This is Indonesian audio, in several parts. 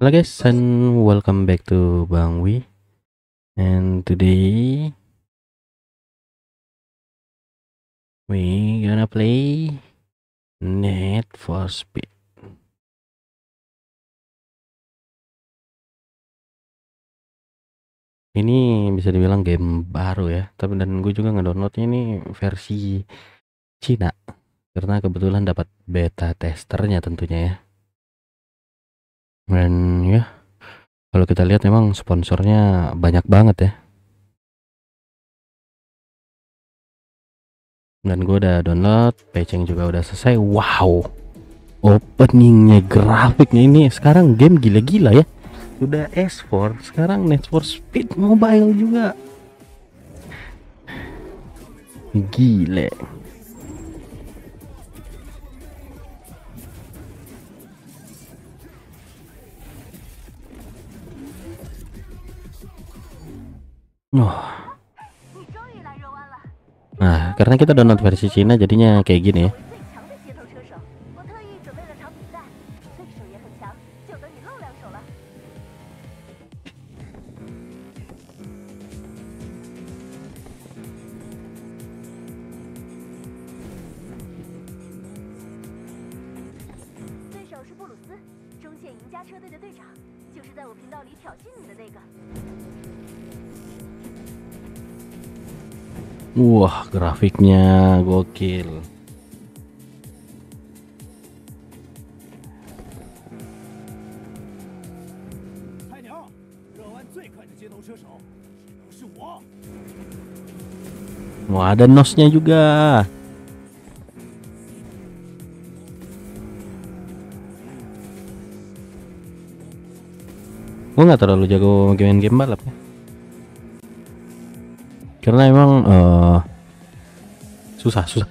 Hello guys and welcome back to Bang Wi and today we gonna play Need for Speed. Ini bisa dibilang game baru ya tapi dan gue juga ngedownloadnya ini versi Cina. Karena kebetulan dapat beta testernya tentunya ya dan ya kalau kita lihat memang sponsornya banyak banget ya. Dan gue udah download patching juga udah selesai. Wow openingnya grafiknya ini sekarang game gila-gila ya. Sudah S4 sekarang Need for Speed Mobile juga. Gile Oh. Nah, karena kita download versi Cina jadinya kayak gini ya. Wah, grafiknya gokil. Wah, ada nosnya juga. Gue gak terlalu jago main game balap ya karena emang uh, susah susah.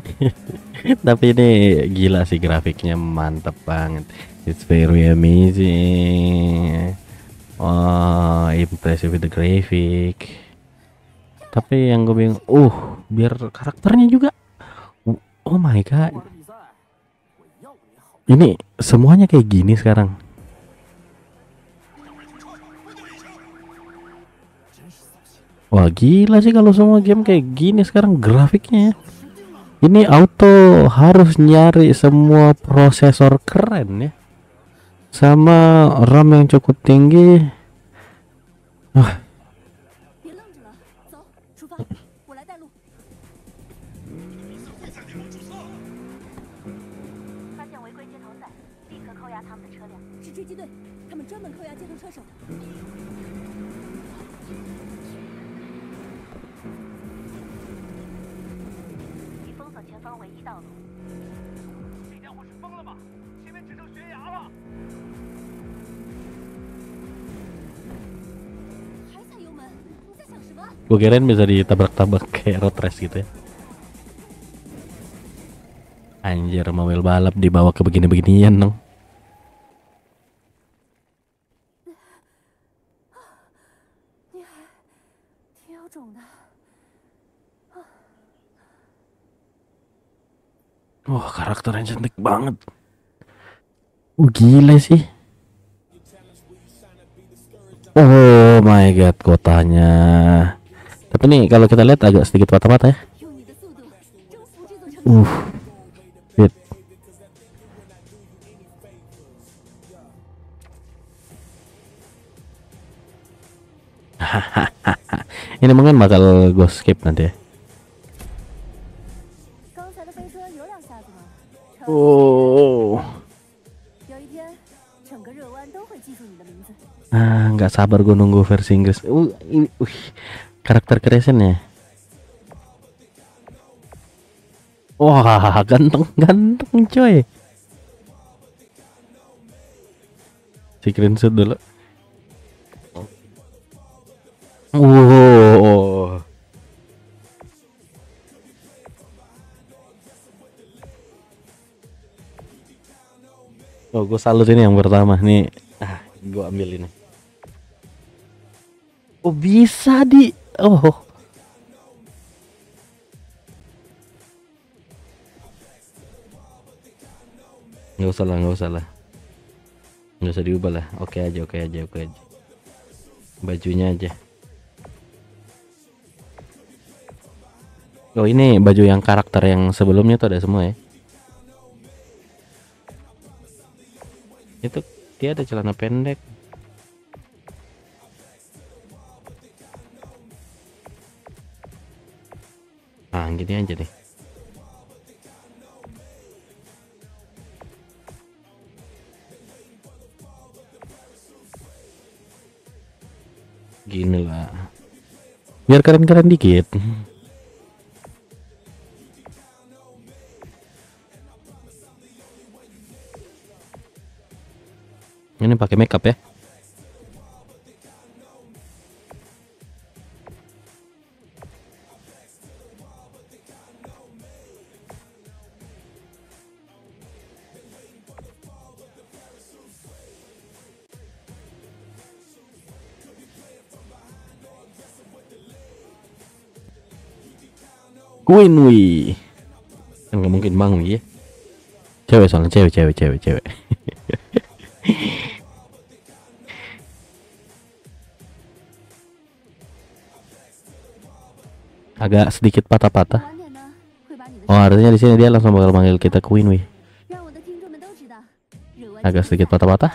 Tapi ini gila sih grafiknya mantep banget. It's very amazing. Wah impressive with the graphic. Tapi yang gue bingung uh biar karakternya juga. Oh my god. Ini semuanya kayak gini sekarang. Wah gila sih kalau semua game kayak gini sekarang grafiknya. ya. Ini auto harus nyari semua prosesor keren ya. Sama RAM yang cukup tinggi. Ah, 封锁前方唯一道路。这家伙是疯了吗？前面只剩悬崖了。还踩油门？你在想什么？ gue kirain bisa ditabrak-tabrak kayak road race gitu ya. Anjir mobil balap dibawa ke begini-beginian dong. 挺 Wah oh, karakternya cantik banget. Oh gila sih. Oh my god kotanya. Tapi nih kalau kita lihat agak sedikit patah-patah ya. Uh. Ini mungkin bakal gue skip nanti ya. Oh. Ah, nggak sabar gue nunggu versi Inggris. Uh, ini, uh, karakter creationnya. Wah, ganteng, ganteng coy. Screenshot dulu. Wow, oh, oh, oh, oh. Gue salut ini yang pertama nih. Ah, gue ambil ini. Oh, bisa di. Oh. Nggak usah lah, nggak usah lah. nggak usah diubah lah oke aja oke aja oke aja bajunya aja oh ini baju yang karakter yang sebelumnya tuh ada semua ya itu dia ada celana pendek. Nah gini aja nih gini lah. Biar keren-keren dikit ini pakai makeup ya. Queen Wii kan nggak mungkin bang Wii ya cewek soalnya cewek cewek cewek cewek agak sedikit patah-patah. Oh, artinya di sini dia langsung bakal manggil kita Queen Wei. Agak sedikit patah-patah.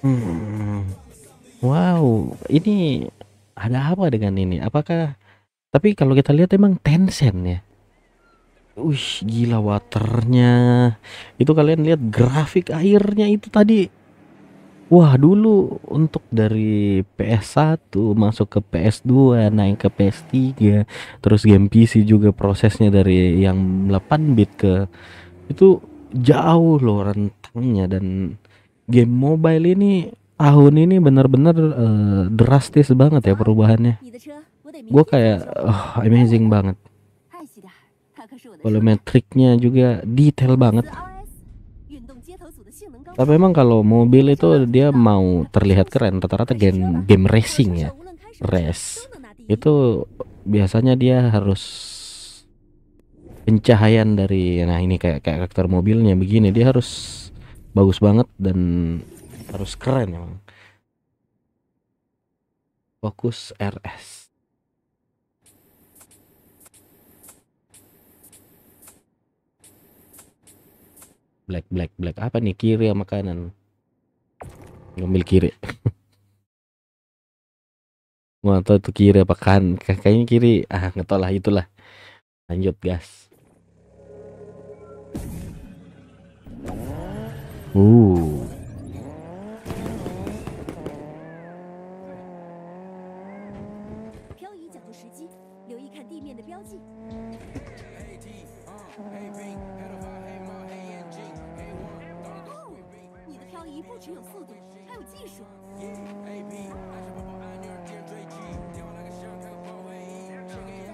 Hmm. Wow, ini ada apa dengan ini? Apakah tapi kalau kita lihat emang Tencent ya. Wih, gila waternya. Itu kalian lihat grafik airnya itu tadi. Wah, dulu untuk dari PS1 masuk ke PS2, naik ke PS3, terus game PC juga prosesnya dari yang 8 bit ke itu jauh loh rentangnya dan game mobile ini tahun ini bener-bener uh, eh, drastis banget ya perubahannya. Gue kayak oh, amazing banget. Volumetriknya juga detail banget. Tapi memang kalau mobil itu dia mau terlihat keren rata-rata game game racing ya. Race. Itu biasanya dia harus pencahayaan dari nah ini kayak, kayak karakter mobilnya begini dia harus bagus banget dan harus keren emang. Fokus RS black black black. Apa nih? Kiri sama kanan? Ngambil kiri. Gua tahu itu kiri apa kan kayaknya kiri. Ah tahu lah itulah. Lanjut gas. Uh 还有技术。在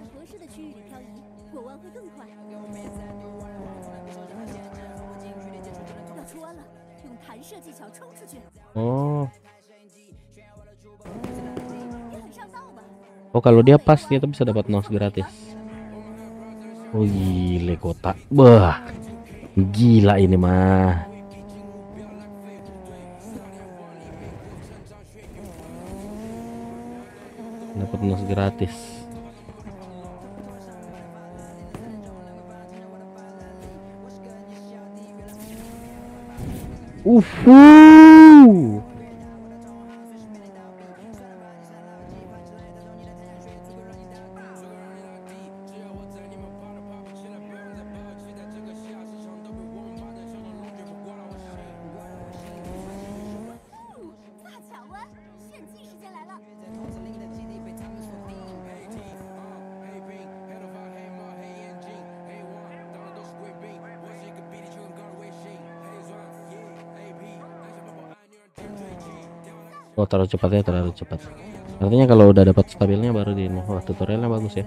合适的区域里漂移，过弯会更快。要出弯了，用弹射技巧冲出去。 oh 你很上道吧？ oh kalau dia pas kita bisa dapat mouse gratis oh gile kota wah gila ini mah Dapat mouse gratis Uhu. oh terlalu cepat ya terlalu cepat artinya kalau udah dapat stabilnya baru di ini wah tutorialnya bagus ya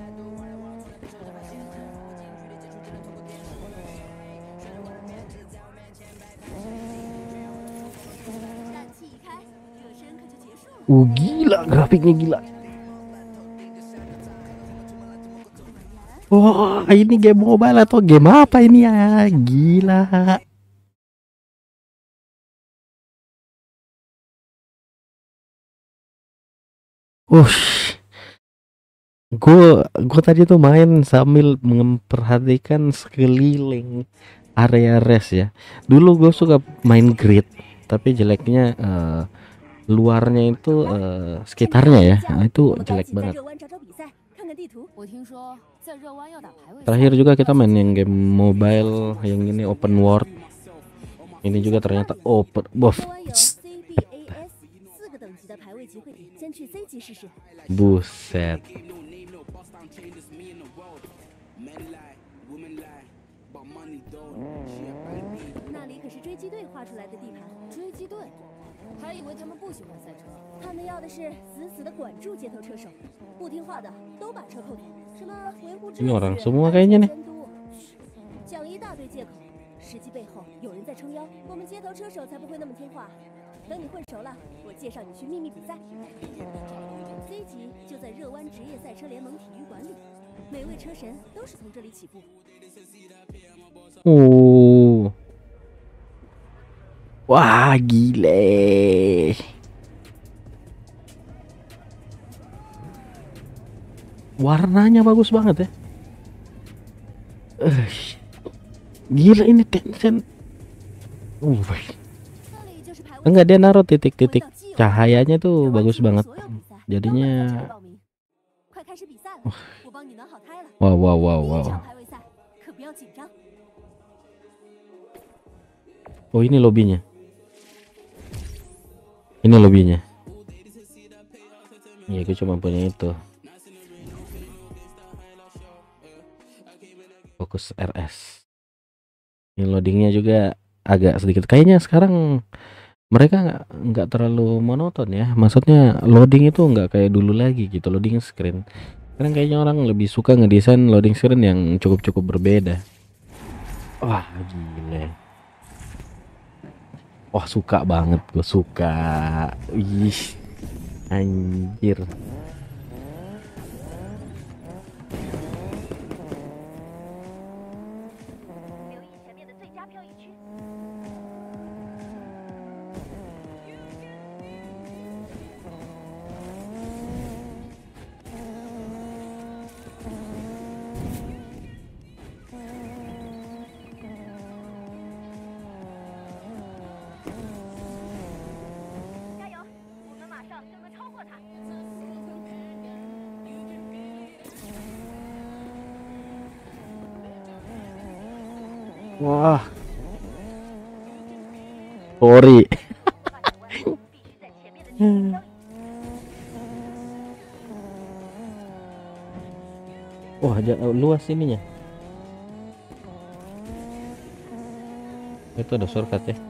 Uh, gila grafiknya gila Wah, ini game mobile atau game apa ini ya? Gila. Ush, Gue gue tadi tuh main sambil memperhatikan sekeliling area res ya. Dulu gue suka main grid, tapi jeleknya uh, luarnya itu uh, sekitarnya ya. Nah, itu jelek banget. Terakhir juga kita main yang game mobile yang ini open world. Ini juga ternyata open. Bof. 级试试。buset. 那里可是追击队画出来的地盘，追击队，还以为他们不喜欢赛车。他们要的是死死的管住街头车手，不听话的都把车扣掉。什么维护秩序.监督，讲一大堆借口，实际背后有人在撑腰。我们街头车手才不会那么听话。等你混熟了，我介绍你去秘密比赛。C 级就在热湾职业赛车联盟体育馆里，每位车神都是从这里起步。 Uh. Wah, gile. Warnanya bagus banget ya. Eh, gila ini Tencent. Uh, 那里就是排位 enggak dia naruh titik-titik cahayanya tuh bagus banget. Jadinya wow wow wow wow oh ini lobbynya ini lobbynya ya gue cuma punya itu. Fokus RS ini loadingnya juga agak sedikit. Kayaknya sekarang mereka nggak terlalu monoton ya. Maksudnya loading itu nggak kayak dulu lagi gitu. Loading screen. Sekarang kayaknya orang lebih suka ngedesain loading screen yang cukup-cukup berbeda. Wah gile. Wah suka banget gue suka. Ih, anjir. Wah. Ori. hmm. Wah, jauh eh, luas ininya. Itu ada shortcut ya.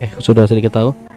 Eh, sudah sedikit tahu.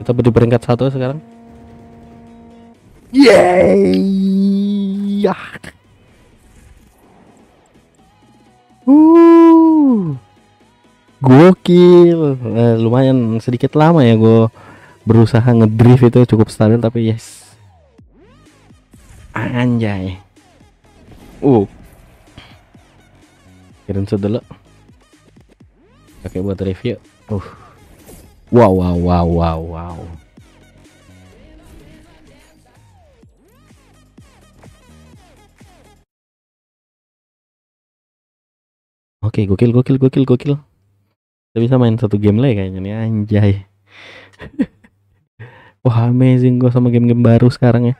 Kita di peringkat satu sekarang. Yeay! Ya. Uh. Gokil. Eh, lumayan sedikit lama ya gue berusaha ngedrift itu cukup stabil tapi yes. Anjay. Uh. Kirim dulu. Pakai buat review. Uh. Wow wow wow wow wow. Oke, gokil gokil gokil gokil. Kita bisa main satu game lagi kayaknya nih anjay. Wah, amazing gua sama game-game baru sekarang ya.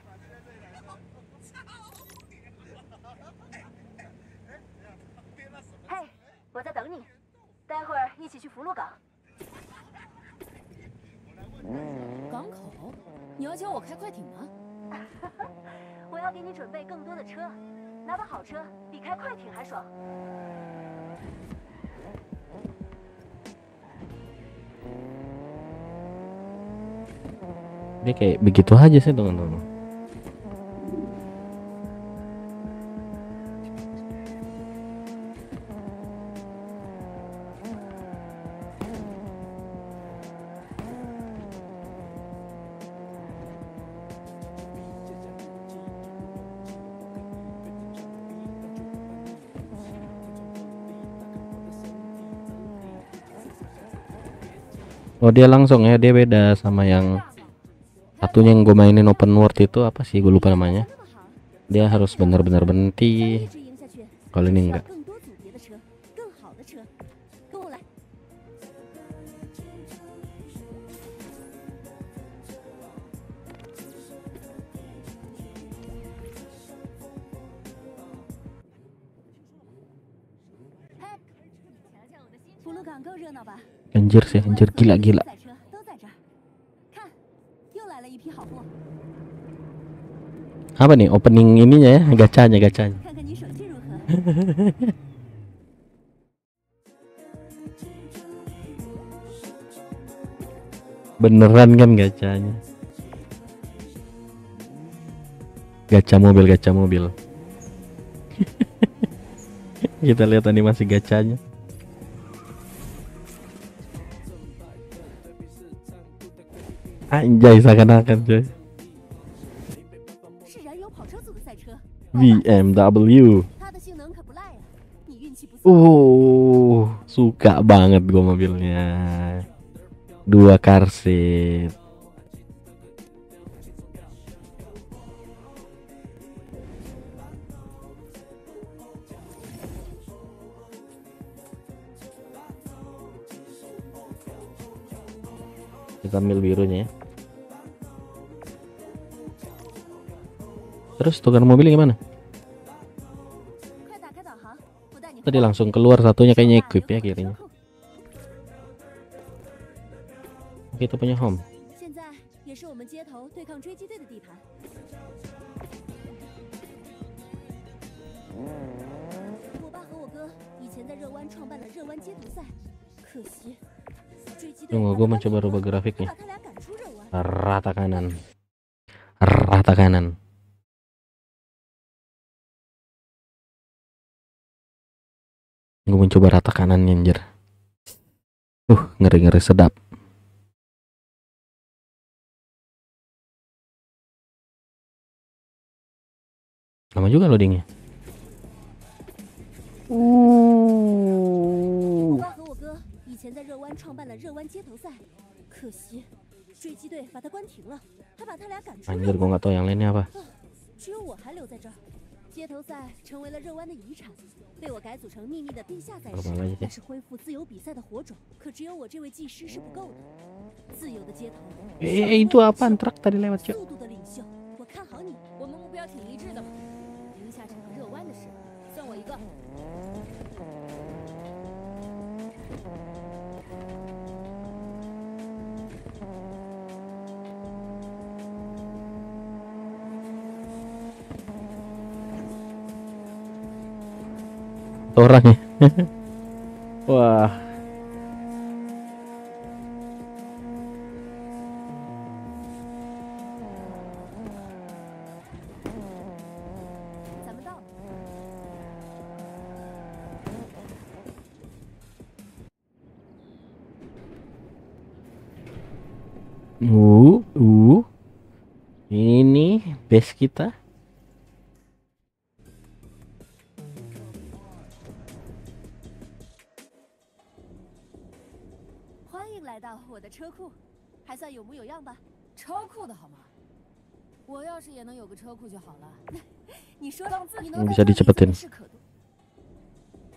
Dia kayak begitu aja sih teman-teman. Oh dia langsung ya dia beda sama yang satunya yang gue mainin open world itu apa sih? Gue lupa namanya. Dia harus benar-benar berhenti. Kalau ini enggak. Anjir sih, anjir. Gila gila 批好货， apa nih opening ininya ya gacanya gacanya 看看你手气如何。 beneran kan gacanya gacha mobil gacha mobil kita lihat animasi gacanya anjay seakan-akan coy BMW Oh uh, suka banget gua mobilnya. Dua car. Kita ambil birunya ya. Terus tukar mobil gimana? Tadi langsung keluar satunya kayaknya equip ya kirinya. Kita punya home. Tunggu, gue mencoba rubah grafiknya. Rata kanan, rata kanan. Gue mencoba rata kanan anjir. Uh, ngeri-ngeri sedap. Lama juga loadingnya. 我爸和我哥以前在热湾创办了热湾街头赛，可惜追击队把他关停了，还把他俩赶出热 Anjir, 湾 gue nggak tahu yang lainnya apa. 只有我还留在这儿。 街头赛成为了热湾的遗产，被我改组成秘密的地下赛事那是恢复自由比赛的火种。可只有我这位技师是不够的。自由的街头，Eh, itu apaan truk tadi lewat, Cok? 速度的 orang ya. Wah. Uh, uh, ini base kita. 车库，还算有模有样吧？车库的好吗？我要是也能有个车库就好了。你说你 Hmm, 能 bisa 在这里 dicepetin 随时可动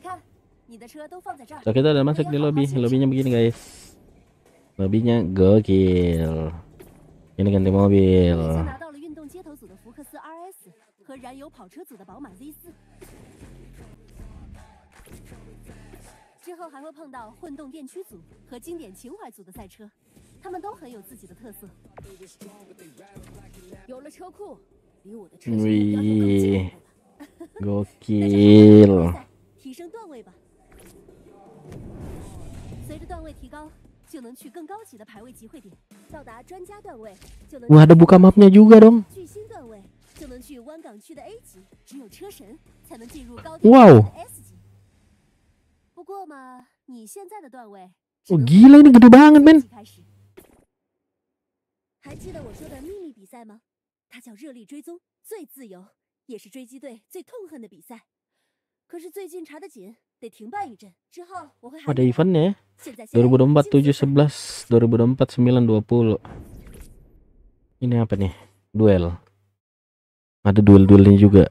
看，你的车都放在这儿。 So kita udah masuk di lobby. Lobbynya begini guys. Lobbynya gokil. Ini ganti 我已 mobil. 之后还会碰到混动电驱组和经典情怀组的赛车，他们都很有自己的特色。有了车库，离我的车型目标就更近 Wih, 了。那就 gokil. 比赛提升段位吧。随着段位提高，就能去更高级的排位集会点，到达专家段位就能 Wah, ada buka mapnya juga dong. 巨星段位就能去湾港区的 A 级，只有车神才能进入高地哇哦的 S 级。 Oh gila ini gede banget men. Ada eventnya 2024 7 11 2024 9 20 Ini apa nih? Duel. Ada duel-duelnya juga.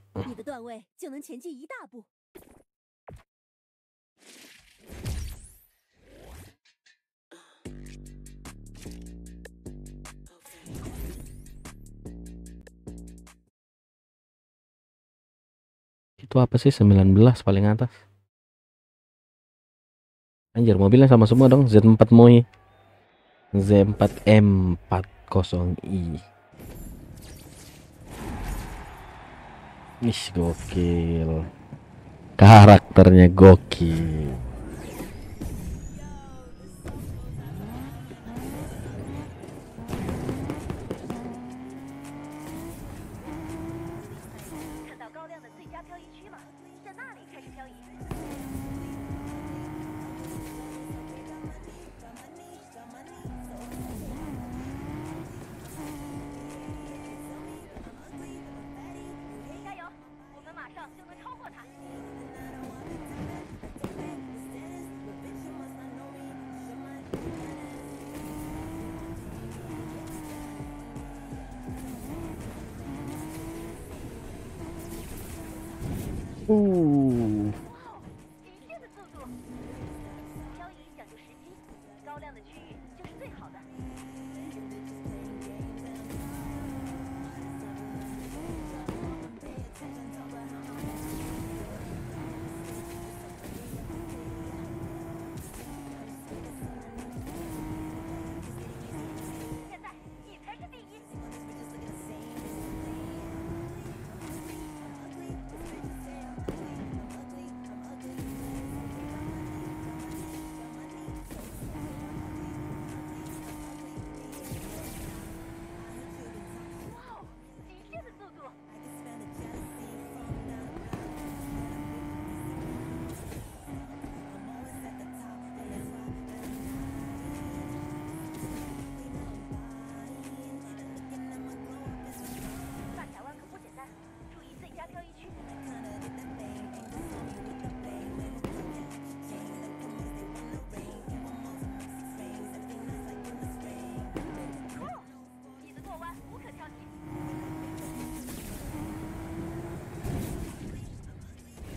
Itu apa sih 19 paling atas? Anjir, mobilnya sama semua dong. Z4 Moi. Z4M40i. Ih, gokil. Karakternya gokil. “ Uh.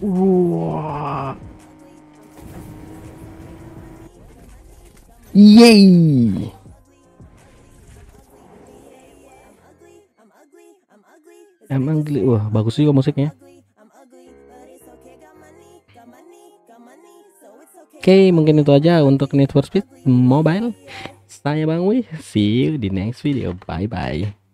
Wah. Emang geli. Wah, bagus juga musiknya. Oke, mungkin itu aja untuk Need for Speed Mobile. Saya Bang Wi. See you di next video. Bye bye.